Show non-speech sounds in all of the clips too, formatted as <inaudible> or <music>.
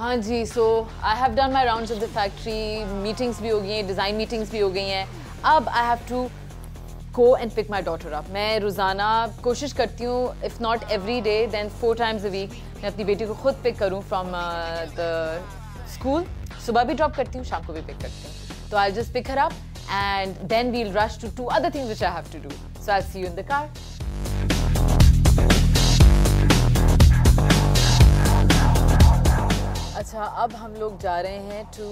हाँ जी so I have done my round of the factory meetings भी हो गई हैं डिज़ाइन मीटिंग्स भी हो गई हैं। अब I have to go and pick my daughter up मैं रोज़ाना कोशिश करती हूँ if not every day then four times a week मैं अपनी बेटी को खुद पिक करूँ फ्राम द स्कूल सुबह भी ड्रॉप करती हूँ, शाम को भी पिक करती हूँ। तो I just pick her up and then we'll rush to to other things which I have to do so I see you in the car अब हम लोग जा रहे हैं to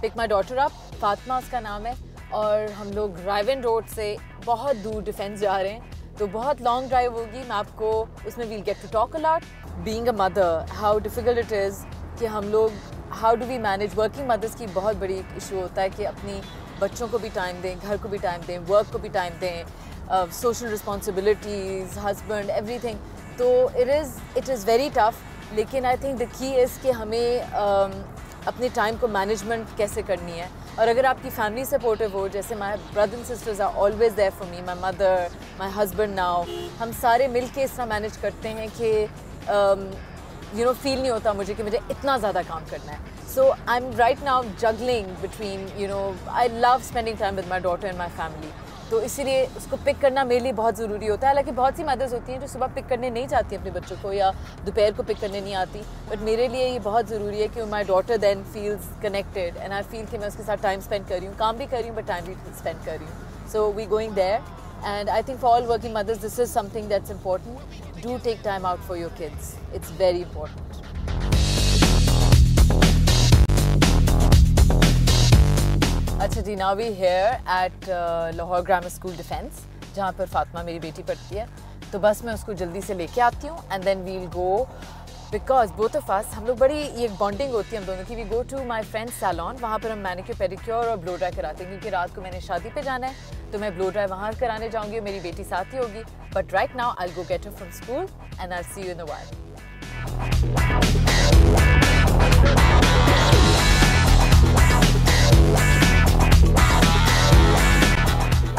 pick my daughter up Fatima उसका नाम है और हम लोग रायवन रोड से बहुत दूर डिफेंस जा रहे हैं। तो बहुत लॉन्ग ड्राइव होगी। मैं आपको उसमें we'll get to talk a lot being a mother how difficult it is कि हम लोग how do we manage working mothers की बहुत बड़ी इशू होता है कि अपनी बच्चों को भी टाइम दें, घर को भी टाइम दें वर्क को भी टाइम दें social responsibilities husband everything तो it is it is very tough लेकिन I think the key is कि हमें अपने टाइम को मैनेजमेंट कैसे करनी है। और अगर आपकी फैमिली सपोर्टिव हो, जैसे my brother and sisters are always there for me my mother my husband now हम सारे मिल के इस तरह मैनेज करते हैं कि यू नो फील नहीं होता मुझे कि मुझे इतना ज़्यादा काम करना है। So I am right now juggling between you know I love spending time with my daughter and my family तो इसीलिए उसको पिक करना मेरे लिए बहुत ज़रूरी होता है। हालाँकि बहुत सी मदर्स होती हैं जो सुबह पिक करने नहीं चाहती अपने बच्चों को या दोपहर को पिक करने नहीं आती। बट मेरे लिए ये बहुत ज़रूरी है कि my daughter then feels connected and I feel कि मैं उसके साथ टाइम स्पेंड कर रही हूँ। काम भी कर रही हूँ बट टाइम भी स्पेंड कर रही हूँ। So we going there and I think for all working mothers this is something that's important. Do take time out for your kids it's very important अच्छा जी now we here at Lahore grammar school defence जहाँ पर फातिमा मेरी बेटी पढ़ती है। तो बस मैं उसको जल्दी से लेके आती हूँ and then we'll go because both of us हम लोग बड़ी ये बॉन्डिंग होती है हम दोनों की। We go to my friend salon वहाँ पर हम मैनिक्योर पेडिक्योर और ब्लो ड्राई कराते हैं, क्योंकि रात को मैंने शादी पे जाना है। तो मैं ब्लो ड्राई वहाँ कराने जाऊँगी और मेरी बेटी साथ ही होगी but right now I go get from school and I see you in the while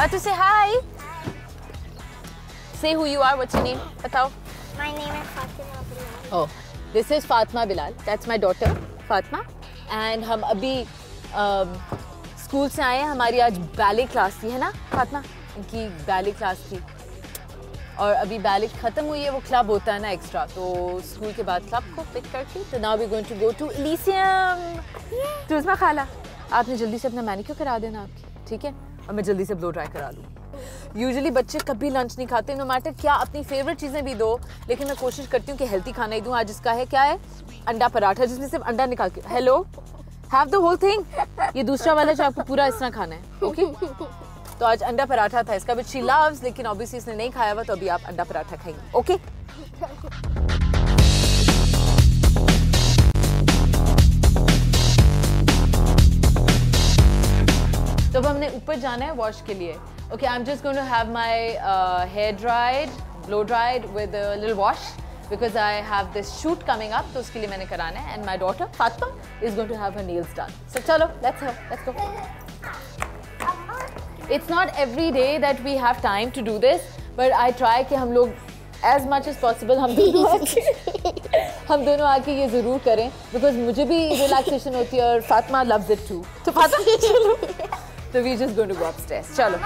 Batu, say hi. Say who you are. What's your name? Batao. My name is Fatima Bilal. Oh, this is Fatma Bilal. That's my daughter, Fatma. And हम अभी school से आए हैं हमारी आज ballet class थी है ना फातिमा इनकी बैले क्लास थी और अभी बैले ख़त्म हुई है वो क्लब होता है ना एक्स्ट्रा तो स्कूल के बाद क्लब को पिक करके तो now we going to go to Elysium तो उसमें खाला आपने जल्दी से अपना मैनिक्योर करा देना आपकी ठीक है और मैं जल्दी से ब्लो ड्राई करा लूँ। यूजली बच्चे कभी लंच नहीं खाते नो मैटर क्या, अपनी फेवरेट चीज़ें भी दो, लेकिन मैं कोशिश करती हूँ कि हेल्थी खाना ही दूँ। आज इसका है, क्या है? अंडा पराठा, जिसमें सिर्फ़ अंडा निकाल के। Hello have the whole thing ये दूसरा वाला जो आपको पूरा इस तरह खाना है ओके तो आज अंडा पराठा था, इसका भी शी लव्स लेकिन ऑब्वियसली इसने नहीं खाया हुआ तो अभी आप अंडा पराठा खाएँगे ओके तो अब हमने ऊपर जाना है वॉश के लिए। Okay I am just going to have my hair dried blow dried with little wash because I have this shoot coming up तो उसके लिए मैंने कराना है। And my daughter Fatima is going to have her nails done so चलो let's let's go it's not every day that we have time to do this but I try कि हम लोग एज मच एज पॉसिबल हम दोनों <laughs> आके हम दोनों आके ये ज़रूर करें बिकॉज़ मुझे भी रिलैक्सेशन होती है और फातिमा लव्स इट टू तो फातिमा <laughs> चलो। तो we just going to go upstairs चलो।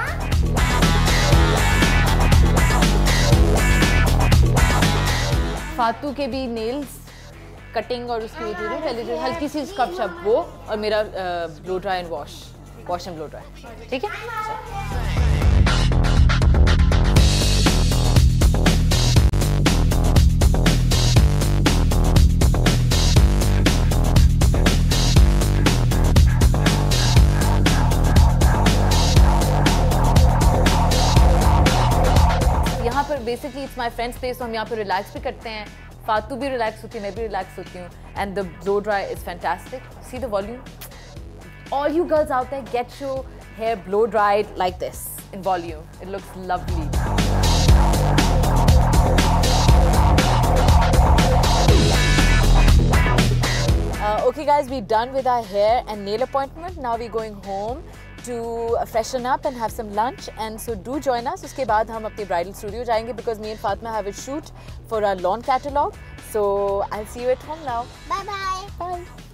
फातू के भी नेल्स कटिंग और उसकी पहले जो हल्की सी स्क्रब शब वो और मेरा blow dry and wash wash and blow dry ठीक है? मीट्स माई फ्रेंड्स थे सो हम यहाँ पर रिलैक्स भी करते हैं। फातू भी रिलैक्स होती है मैं भी रिलैक्स होती हूँ। And the blow dry is fantastic see the volume all you girls out है get show hair blow dried like this in volume it looks lovely Okay guys, we're done with our hair and nail appointment. Now we're going home. To freshen up and have some lunch and so do join us uske baad hum apne bridal studio jayenge because me and Fatma have a shoot for our lawn catalog So I'll see you at home now. Bye bye. Bye.